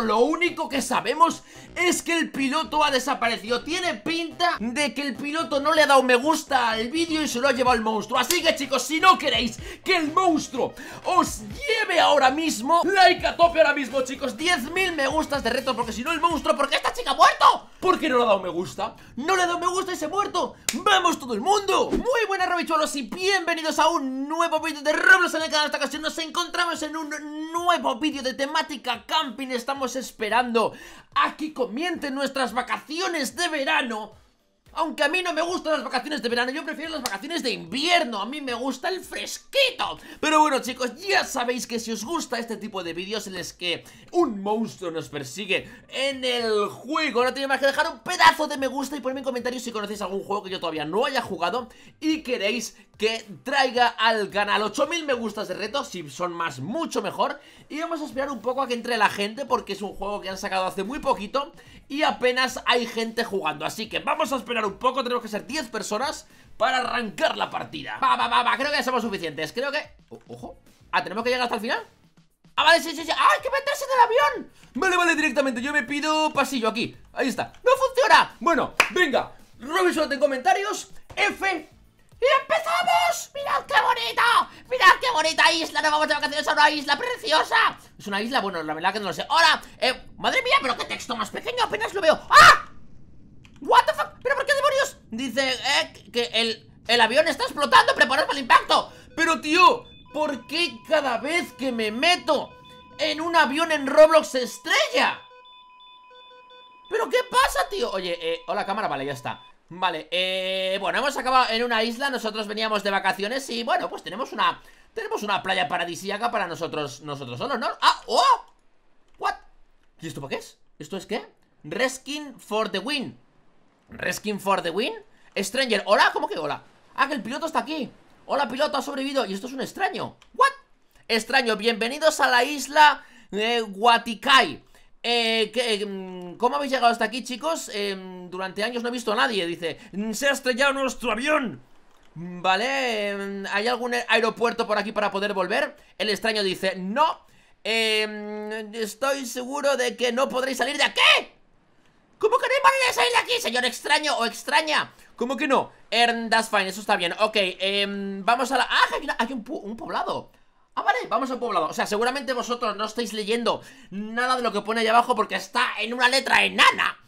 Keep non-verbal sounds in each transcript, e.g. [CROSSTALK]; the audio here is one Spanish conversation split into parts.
Lo único que sabemos es que el piloto ha desaparecido. Tiene pinta de que el piloto no le ha dado me gusta al vídeo y se lo ha llevado el monstruo. Así que chicos, si no queréis que el monstruo os lleve ahora mismo Like a tope ahora mismo chicos. 10.000 me gustas de reto porque si no el monstruo ¿Por qué esta chica ha muerto? ¿Por qué no le ha dado me gusta? No le ha dado me gusta y se ha muerto ¡Vamos todo el mundo! Muy buenas rabichuelos y bienvenidos a un nuevo vídeo de Roblox en el canal Esta ocasión nos encontramos en un nuevo vídeo de temática camping Estamos esperando a que comiencen nuestras vacaciones de verano aunque a mí no me gustan las vacaciones de verano, yo prefiero las vacaciones de invierno, a mí me gusta el fresquito. Pero bueno chicos, ya sabéis que si os gusta este tipo de vídeos en los que un monstruo nos persigue en el juego, no tiene más que dejar un pedazo de me gusta y ponerme en comentarios si conocéis algún juego que yo todavía no haya jugado y queréis que traiga al canal 8000 me gustas de reto, si son más mucho mejor. Y vamos a esperar un poco a que entre la gente porque es un juego que han sacado hace muy poquito y apenas hay gente jugando. Así que vamos a esperar un poco, tenemos que ser 10 personas para arrancar la partida Va, va, va, va, creo que ya somos suficientes Creo que... ojo Ah, ¿tenemos que llegar hasta el final? Ah, vale, sí, sí, sí ¡Ah, que meterse en el avión! Vale, vale, directamente, yo me pido pasillo aquí Ahí está, ¡no funciona! Bueno, venga, Robinson en comentarios F ¡Y empezamos! ¡Mirad qué bonito! ¡Mirad qué bonita isla! ¡Nos vamos de vacaciones a una isla preciosa! ¿Es una isla? Bueno, la verdad que no lo sé ¡Hola! Eh, madre mía, pero qué texto más pequeño Apenas lo veo ¡Ah! ¿What the fuck? ¿Pero por qué demonios? Dice eh, que el, el avión está explotando, preparaos para el impacto Pero tío, ¿por qué cada vez que me meto en un avión en Roblox estrella? ¿Pero qué pasa, tío? Oye, eh, hola cámara, vale, ya está Vale, eh, bueno, hemos acabado en una isla Nosotros veníamos de vacaciones y bueno, pues tenemos una Tenemos una playa paradisíaca para nosotros Nosotros solos, ¿no? ¡Ah! ¡Oh! ¿What? ¿Y esto para qué es? ¿Esto es qué? Reskin for the win Reskin for the win Stranger, hola, ¿cómo que hola? Ah, que el piloto está aquí Hola, piloto, ha sobrevivido Y esto es un extraño ¿What? Extraño, bienvenidos a la isla de Watikai eh, mm, ¿Cómo habéis llegado hasta aquí, chicos? Eh, durante años no he visto a nadie Dice, se ha estrellado nuestro avión Vale, mm, ¿hay algún aeropuerto por aquí para poder volver? El extraño dice, no eh, Estoy seguro de que no podréis salir de aquí ¿Cómo que no hay manera de salir de aquí, señor extraño o extraña? ¿Cómo que no? Ern, that's fine, eso está bien. Ok, eh, vamos a la... Ah, hay, un, un poblado. Ah, vale, vamos a un poblado. O sea, seguramente vosotros no estáis leyendo nada de lo que pone ahí abajo Porque está en una letra enana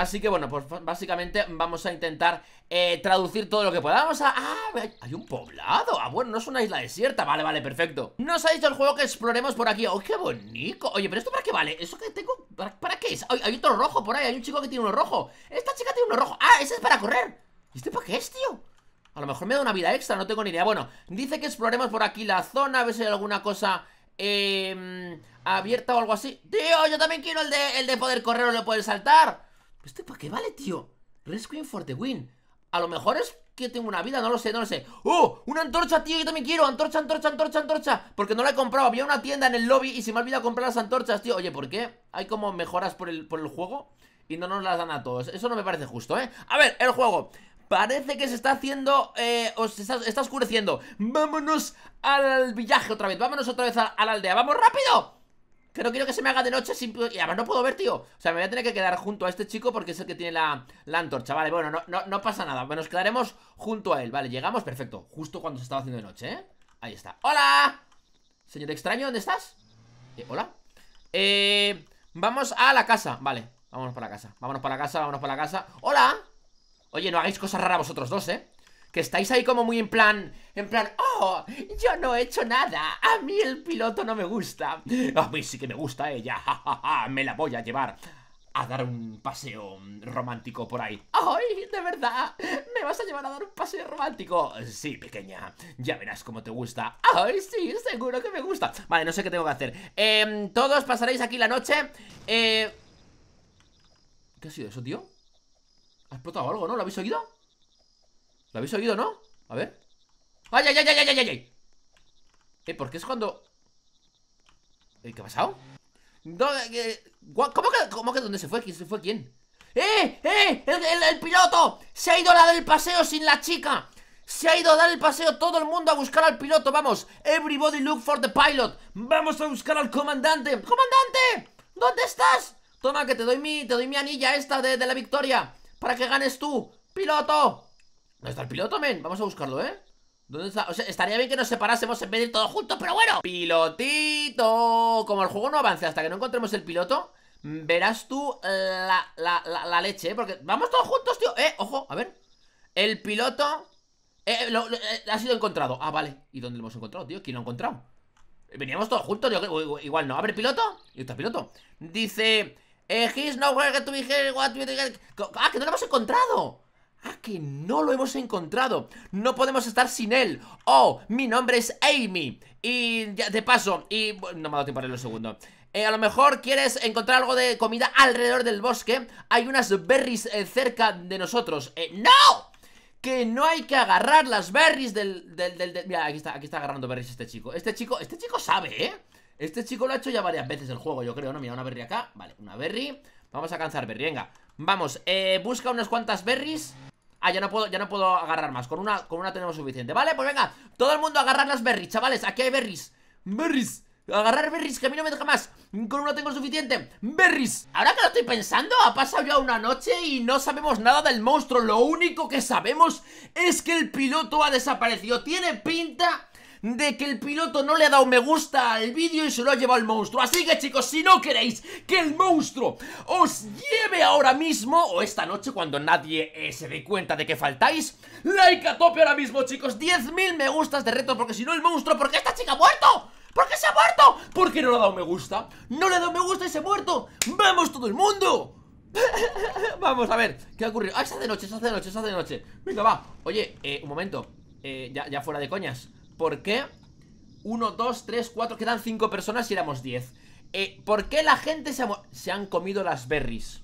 Así que bueno, pues básicamente vamos a intentar eh, traducir todo lo que podamos a... Ah, hay un poblado Ah, bueno, no es una isla desierta Vale, vale, perfecto Nos ha dicho el juego que exploremos por aquí ¡Oh, qué bonito! Oye, ¿pero esto para qué vale? ¿Eso que tengo? ¿Para, qué es? Hay, hay, otro rojo por ahí Hay un chico que tiene uno rojo Esta chica tiene uno rojo ¡Ah, ese es para correr! ¿Y este para qué es, tío? A lo mejor me da una vida extra, no tengo ni idea Bueno, dice que exploremos por aquí la zona A ver si hay alguna cosa... Eh, abierta o algo así Tío, yo también quiero el de, el de poder correr o de poder saltar ¿Este para qué vale, tío? Rescue for the win A lo mejor es que tengo una vida, no lo sé, no lo sé ¡Oh! ¡Una antorcha, tío! Yo también quiero Antorcha, antorcha, antorcha, antorcha Porque no la he comprado Había una tienda en el lobby y se me ha olvidado comprar las antorchas, tío Oye, ¿por qué? Hay como mejoras por el, por el juego Y no nos las dan a todos Eso no me parece justo, ¿eh? A ver, el juego Parece que se está haciendo, eh, o se está, oscureciendo Vámonos al villaje otra vez Vámonos otra vez a la aldea ¡Vamos rápido! Que no quiero que se me haga de noche sin... Y además no puedo ver, tío O sea, me voy a tener que quedar junto a este chico Porque es el que tiene la, antorcha Vale, bueno, no, no, no pasa nada Nos quedaremos junto a él Vale, llegamos, perfecto Justo cuando se estaba haciendo de noche, ¿eh? Ahí está ¡Hola! Señor extraño, ¿dónde estás? Eh, ¿Hola? Eh... Vamos a la casa Vale, vámonos para la casa Vámonos para la casa, vámonos para la casa ¡Hola! Oye, no hagáis cosas raras vosotros dos, ¿eh? Que estáis ahí como muy en plan En plan, oh, yo no he hecho nada A mí el piloto no me gusta A mí sí que me gusta ella ja, Me la voy a llevar a dar un paseo romántico por ahí ¡Ay, de verdad! ¿Me vas a llevar a dar un paseo romántico? Sí, pequeña, ya verás cómo te gusta ¡Ay, sí, seguro que me gusta! Vale, no sé qué tengo que hacer eh, Todos pasaréis aquí la noche eh... ¿Qué ha sido eso, tío? ¿Ha explotado algo, no? ¿Lo habéis oído? ¿Lo habéis oído, no? A ver ¡Ay, ay, ay, ay, ay, ay! ay! ¿Eh? ¿Por qué es cuando...? ¿Eh, ¿Qué ha pasado? Eh, ¿Cómo que, ¿Cómo que dónde se fue? ¿Quién se fue? ¿Quién? ¡Eh! ¡Eh! El, piloto! Se ha ido a dar el paseo sin la chica se ha ido a dar el paseo todo el mundo a buscar al piloto, vamos Everybody look for the pilot Vamos a buscar al comandante ¡Comandante! ¿Dónde estás? Toma, que te doy mi, te doy mi anilla esta de, de la victoria Para que ganes tú ¡Piloto! ¿Dónde está el piloto, men? Vamos a buscarlo, ¿eh? ¿Dónde está? O sea, estaría bien que nos separásemos en vez todos juntos, pero bueno ¡Pilotito! Como el juego no avance hasta que no encontremos el piloto Verás tú la, la, la, leche, ¿eh? Porque vamos todos juntos, tío Eh, ojo, a ver El piloto eh, eh, Ha sido encontrado Ah, vale ¿Y dónde lo hemos encontrado, tío? ¿Quién lo ha encontrado? Veníamos todos juntos, igual no. A ver, piloto. Y está piloto. Dice. Eh, he's nowhere to be here. Ah, que no lo hemos encontrado. Ah, que no lo hemos encontrado. No podemos estar sin él. Oh, mi nombre es Amy. Y ya, de paso, y no me ha dado tiempo para el segundo. Eh, a lo mejor quieres encontrar algo de comida alrededor del bosque. Hay unas berries eh, cerca de nosotros. Eh, ¡No! que no hay que agarrar las berries del, del, Mira, aquí está, aquí está agarrando berries este chico Este chico, este chico sabe, ¿eh? Este chico lo ha hecho ya varias veces el juego, yo creo, ¿no? Mira, una berry acá, vale, una berry Vamos a alcanzar berry, venga Vamos, eh, busca unas cuantas berries Ah, ya no puedo, ya no puedo agarrar más. Con una, con una tenemos suficiente, ¿vale? Pues venga, todo el mundo agarrar las berries, chavales. Aquí hay berries. Berries. Agarrar berries, que a mí no me deja más. Con una tengo suficiente. Berries. Ahora que lo estoy pensando, ha pasado ya una noche Y no sabemos nada del monstruo. Lo único que sabemos es que el piloto ha desaparecido. Tiene pinta de que el piloto no le ha dado me gusta al vídeo y se lo ha llevado el monstruo Así que chicos, si no queréis que el monstruo os lleve ahora mismo O esta noche cuando nadie eh, se dé cuenta de que faltáis Like a tope ahora mismo chicos 10.000 me gustas de reto porque si no el monstruo ¿Por qué esta chica ha muerto? ¿Por qué se ha muerto? ¿Por qué no le ha dado me gusta? ¡No le ha dado me gusta y se ha muerto! ¡Vamos todo el mundo! [LAUGHS] Vamos a ver, ¿qué ha ocurrido? ¡Ah, se hace noche, se hace noche, se hace noche! Venga, va Oye, eh, un momento eh, ya fuera de coñas ¿Por qué? Uno, dos, tres, cuatro Quedan cinco personas y éramos diez. Eh, ¿Por qué la gente se, ha se han comido las berries?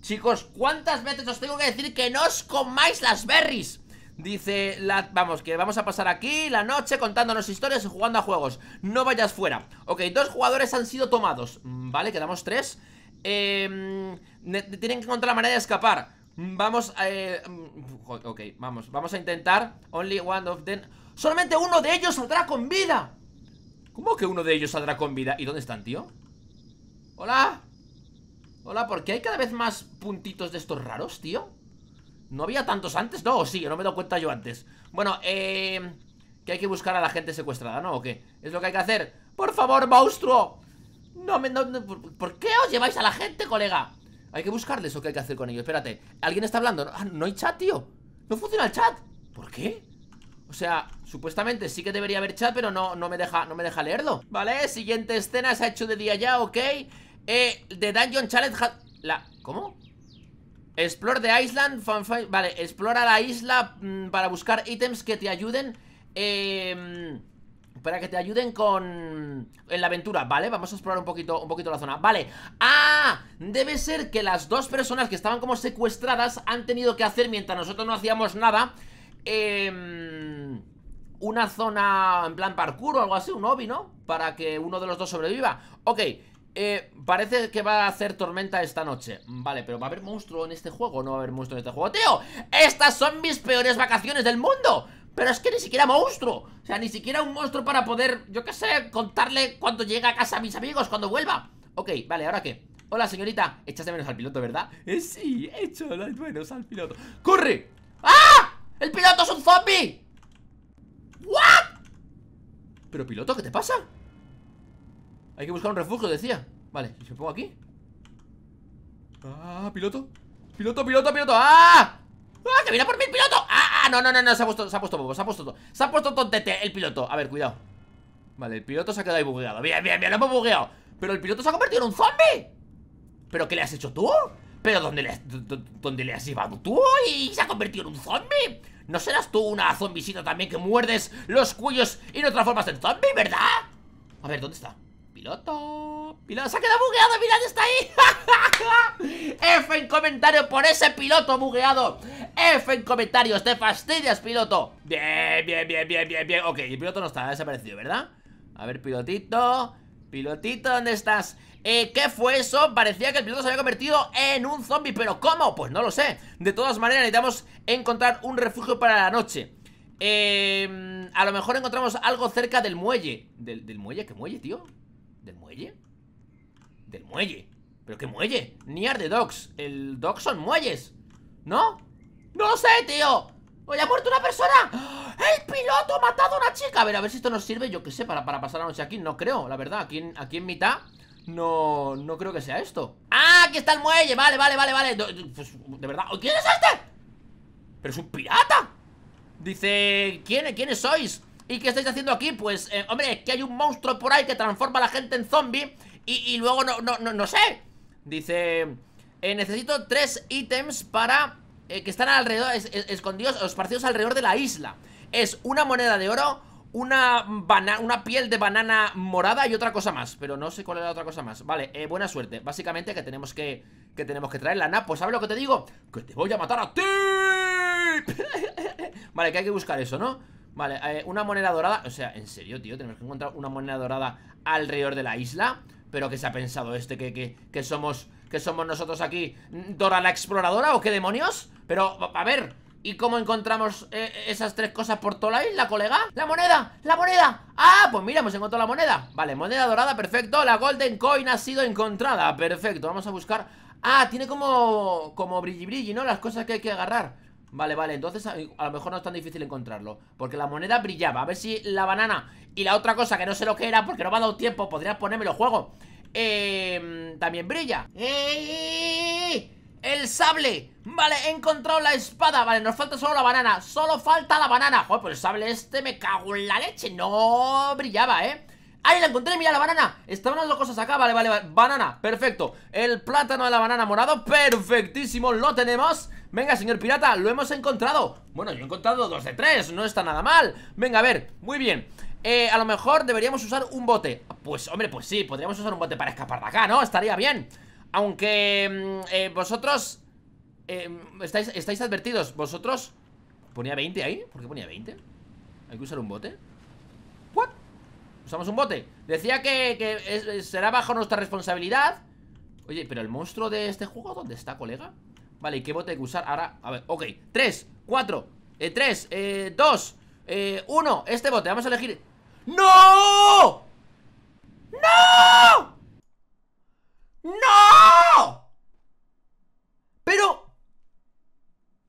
Chicos, ¿cuántas veces os tengo que decir que no os comáis las berries? Dice, vamos, que vamos a pasar aquí la noche contándonos historias y jugando a juegos. No vayas fuera. Ok, dos jugadores han sido tomados. Mm, Vale, quedamos tres. Eh, Tienen que encontrar la manera de escapar. Vamos a... Eh, mm, ok, vamos, vamos a intentar. Only one of them Solamente uno de ellos saldrá con vida ¿Cómo que uno de ellos saldrá con vida? ¿Y dónde están, tío? Hola Hola, ¿por qué hay cada vez más puntitos de estos raros, tío? ¿No había tantos antes? No, sí, no me he dado cuenta yo antes Bueno, eh... Que hay que buscar a la gente secuestrada, ¿no? ¿O qué? ¿Es lo que hay que hacer? ¡Por favor, monstruo! No me... ¿por, qué os lleváis a la gente, colega? ¿Hay que buscarles o qué hay que hacer con ellos? Espérate, ¿alguien está hablando? Ah, no hay chat, tío No funciona el chat ¿Por qué? O sea, supuestamente sí que debería haber chat, pero no, no, me, deja, no me deja leerlo Vale, siguiente escena, se ha hecho de día ya, ok Eh, The Dungeon Challenge La... ¿Cómo? Explore the island Vale, explora la isla mm, Para buscar ítems que te ayuden eh, Para que te ayuden con... En la aventura, ¿vale? Vamos a explorar un poquito, un poquito la zona Vale, ¡ah! Debe ser que las dos personas que estaban como secuestradas Han tenido que hacer, mientras nosotros no hacíamos nada eh, Una zona en plan parkour o algo así, un hobby, ¿no? Para que uno de los dos sobreviva Ok, eh, parece que va a hacer tormenta esta noche Vale, pero ¿va a haber monstruo en este juego? No va a haber monstruo en este juego ¡Tío! ¡Estas son mis peores vacaciones del mundo! Pero es que ni siquiera monstruo O sea, ni siquiera un monstruo para poder, yo qué sé Contarle cuando llega a casa a mis amigos Cuando vuelva Ok, vale, ¿ahora qué? Hola, señorita Echas de menos al piloto, ¿verdad? Eh, sí, echo de menos al piloto ¡Corre! ¡Ah! ¡El piloto es un zombie! ¿What? ¿Pero piloto, qué te pasa? Hay que buscar un refugio, decía Vale, ¿y si me pongo aquí? Ah, piloto Piloto, piloto, piloto ¡Ah! ¡Ah, que viene por mí el piloto! ¡Ah, ah! No, no, no, no, se ha puesto, se ha puesto bobo, se ha puesto Se ha puesto tontete el piloto A ver, cuidado Vale, el piloto se ha quedado ahí bugueado Bien, bien, bien, lo hemos bugueado Pero el piloto se ha convertido en un zombie ¿Pero qué le has hecho tú? ¿Pero dónde le, dónde le has llevado tú? ¿Y se ha convertido en un zombie? ¿No serás tú una zombisita también que muerdes los cuellos y no transformas en zombie, verdad? A ver, ¿dónde está? Piloto Piloto, se ha quedado bugueado, mirad, está ahí [LAUGHS] F en comentario por ese piloto bugueado F en comentarios, te fastidias, piloto Bien, bien, bien, bien, bien, bien Ok, el piloto no está, ha desaparecido, ¿verdad? A ver, pilotito Pilotito, ¿dónde estás? Eh, ¿qué fue eso? Parecía que el piloto se había convertido en un zombie ¿Pero cómo? Pues no lo sé De todas maneras necesitamos encontrar un refugio para la noche eh, A lo mejor encontramos algo cerca del muelle ¿Del, muelle? ¿Qué muelle, tío? ¿Del muelle? Del muelle ¿Pero qué muelle? Near the docks El docks son muelles ¿No? ¡No lo sé, tío! ¡Oye, ha muerto una persona! ¡El piloto ha matado a una chica! A ver, a ver si esto nos sirve, yo qué sé, para, para pasar la noche aquí No creo, la verdad, aquí aquí en mitad No, no creo que sea esto ¡Ah, aquí está el muelle! Vale, vale, vale, vale pues, De verdad, ¿quién es este? ¡Pero es un pirata! Dice, ¿quién, ¿quiénes sois? ¿Y qué estáis haciendo aquí? Pues, eh, hombre, que hay un monstruo por ahí que transforma a la gente en zombie Y, luego no, no, no, no sé Dice, eh, necesito tres ítems para eh, que están alrededor, escondidos o esparcidos alrededor de la isla Es una moneda de oro, una, una piel de banana morada y otra cosa más Pero no sé cuál es la otra cosa más Vale, eh, buena suerte Básicamente que tenemos que, que tenemos que traer lana Pues ¿sabes lo que te digo? ¡Que te voy a matar a ti! [LAUGHS] vale, que hay que buscar eso, ¿no? Vale, eh, una moneda dorada O sea, ¿en serio, tío? Tenemos que encontrar una moneda dorada alrededor de la isla ¿Pero qué se ha pensado este? ¿Que, que, que somos que somos nosotros aquí? ¿Dora la exploradora o qué demonios? Pero, a ver, ¿y cómo encontramos eh, esas tres cosas por toda la isla, colega? ¡La moneda! ¡La moneda! ¡Ah! Pues mira, hemos encontrado la moneda Vale, moneda dorada, perfecto La golden coin ha sido encontrada Perfecto, vamos a buscar Ah, tiene como... Como brilli brilli, ¿no? Las cosas que hay que agarrar Vale, vale, entonces a, lo mejor no es tan difícil encontrarlo Porque la moneda brillaba A ver si la banana y la otra cosa que no sé lo que era Porque no me ha dado tiempo, podría ponérmelo juego eh, También brilla ¡Eh! ¡El sable! Vale, he encontrado la espada. Vale, nos falta solo la banana. Solo falta la banana. Joder, pues el sable este me cago en la leche. No brillaba, ¿eh? ¡Ahí la encontré! ¡Mira la banana! Estaban las dos cosas acá, vale, vale, vale. Banana, perfecto. El plátano de la banana morado, perfectísimo. Lo tenemos. Venga, señor pirata, lo hemos encontrado. Bueno, yo he encontrado dos de tres, no está nada mal. Venga, a ver, muy bien. Eh, a lo mejor deberíamos usar un bote. Pues, hombre, pues sí, podríamos usar un bote para escapar de acá, ¿no? Estaría bien Aunque mm, eh, vosotros eh, estáis, advertidos Vosotros ¿Ponía 20 ahí? ¿Por qué ponía 20? ¿Hay que usar un bote? ¿What? ¿Usamos un bote? Decía que, será bajo nuestra responsabilidad Oye, pero el monstruo de este juego ¿Dónde está, colega? Vale, ¿y qué bote hay que usar? Ahora, a ver, ok 3, 4, 3, 2, 1 Este bote, vamos a elegir. ¡No! ¡No! Pero...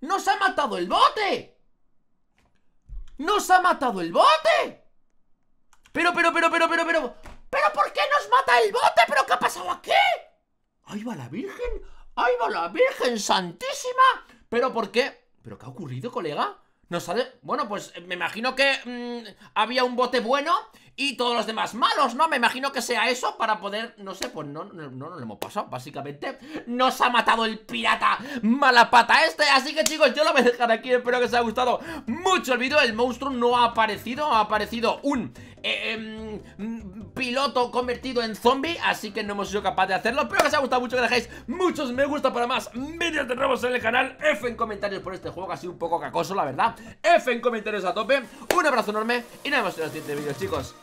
¡Nos ha matado el bote! ¡Nos ha matado el bote! Pero, pero, pero, pero, pero, pero... ¿Pero por qué nos mata el bote? ¿Pero qué ha pasado aquí? ¡Ahí va la Virgen! ¡Ahí va la Virgen Santísima! ¿Pero por qué? ¿Pero qué ha ocurrido, colega? No sale... Bueno, pues me imagino que mm, había un bote bueno y todos los demás malos, ¿no? Me imagino que sea eso para poder... No sé, pues no, no, no, lo hemos pasado, básicamente. Nos ha matado el pirata mala pata este. Así que, chicos, yo lo voy a dejar aquí. Espero que os haya gustado mucho el vídeo. El monstruo no ha aparecido. Ha aparecido un... Eh, em, piloto convertido en zombie Así que no hemos sido capaces de hacerlo Espero que os haya gustado mucho, que dejéis muchos me gusta para más vídeos de nuevos en el canal F en comentarios por este juego que ha sido un poco cacoso, la verdad F en comentarios a tope Un abrazo enorme y nos vemos en los siguientes vídeos, chicos